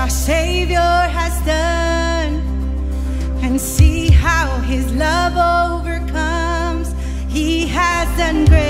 our Savior has done. And see how his love overcomes. He has done great